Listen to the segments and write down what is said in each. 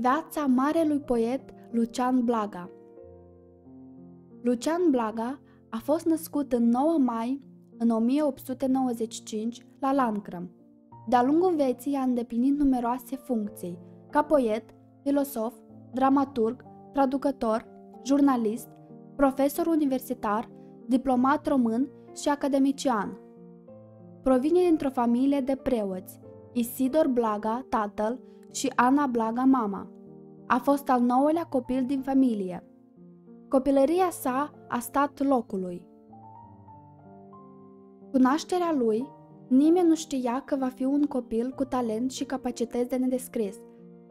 Viața marelui poet Lucian Blaga Lucian Blaga a fost născut în 9 mai în 1895 la Lancrăm. De-a lungul vieții a îndeplinit numeroase funcții, ca poet, filosof, dramaturg, traducător, jurnalist, profesor universitar, diplomat român și academician. Provine dintr-o familie de preoți, Isidor Blaga, tatăl, și Ana Blaga, mama. A fost al nouălea copil din familie. Copilăria sa a stat locului. Cu nașterea lui, nimeni nu știa că va fi un copil cu talent și capacități de nedescris.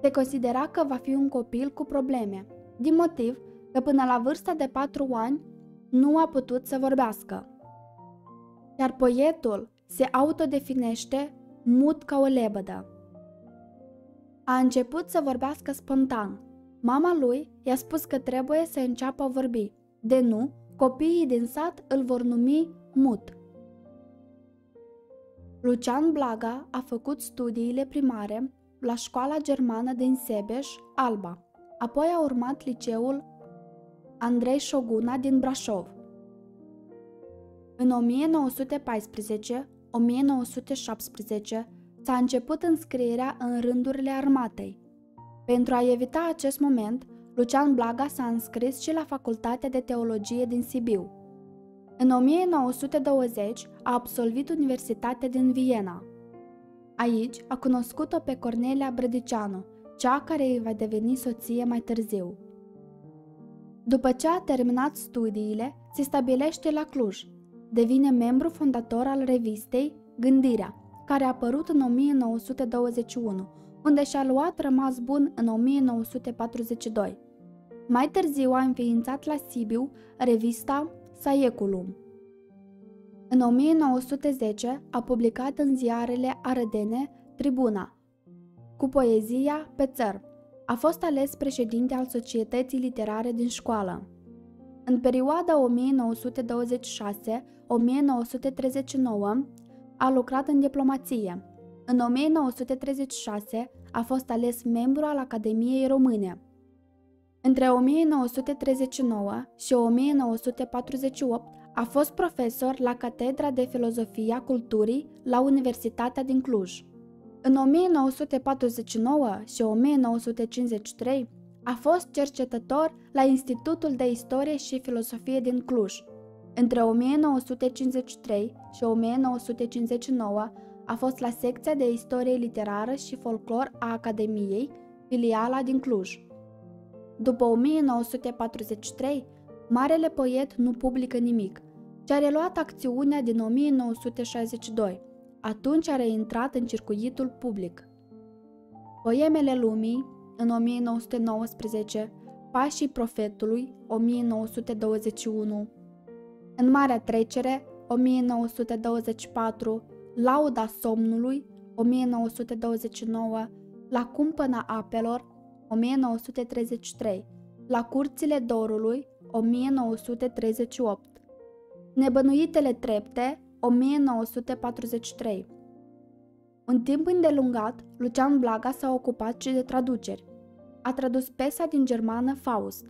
Se considera că va fi un copil cu probleme, din motiv că până la vârsta de patru ani nu a putut să vorbească. Iar poetul se autodefinește mut ca o lebădă. A început să vorbească spontan. Mama lui i-a spus că trebuie să înceapă a vorbi. De nu, copiii din sat îl vor numi mut. Lucian Blaga a făcut studiile primare la școala germană din Sebeș, Alba. Apoi a urmat liceul Andrei Șoguna din Brașov. În 1914-1917 s-a început înscrierea în rândurile armatei. Pentru a evita acest moment, Lucian Blaga s-a înscris și la Facultatea de Teologie din Sibiu. În 1920 a absolvit Universitatea din Viena. Aici a cunoscut-o pe Cornelia Brădicianu, cea care îi va deveni soție mai târziu. După ce a terminat studiile, se stabilește la Cluj. Devine membru fondator al revistei Gândirea, care a apărut în 1921, unde și-a luat rămas bun în 1942. Mai târziu a înființat la Sibiu revista Saieculum. În 1910 a publicat în ziarele arădene Tribuna, cu poezia pe țăr. A fost ales președinte al Societății Literare din școală. În perioada 1926-1939 a lucrat în diplomație. În 1936 a fost ales membru al Academiei Române. Între 1939 și 1948 a fost profesor la Catedra de Filozofie a Culturii la Universitatea din Cluj. În 1949 și 1953 a fost cercetător la Institutul de Istorie și Filosofie din Cluj. Între 1953 și 1959 a fost la secția de istorie literară și folclor a Academiei, filiala din Cluj. După 1943, marele poet nu publică nimic, ci a reluat acțiunea din 1962. Atunci a reintrat în circuitul public. Poemele lumii, în 1919, Pașii profetului, 1921, în Marea Trecere, 1924, Lauda somnului, 1929, La cumpăna apelor, 1933, La curțile dorului, 1938, Nebănuitele trepte, 1943. Un timp îndelungat, Lucian Blaga s-a ocupat și de traduceri. A tradus pesa din germană Faust.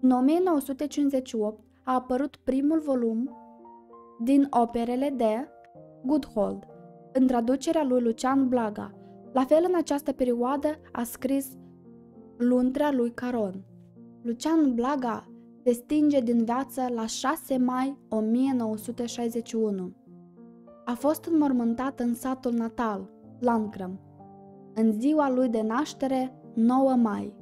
În 1958 a apărut primul volum din operele de Goodhold, în traducerea lui Lucian Blaga. La fel, în această perioadă a scris Luntrea lui Caron. Lucian Blaga se stinge din viață la 6 mai 1961. A fost înmormântat în satul natal, Lancrăm, în ziua lui de naștere, 9 mai.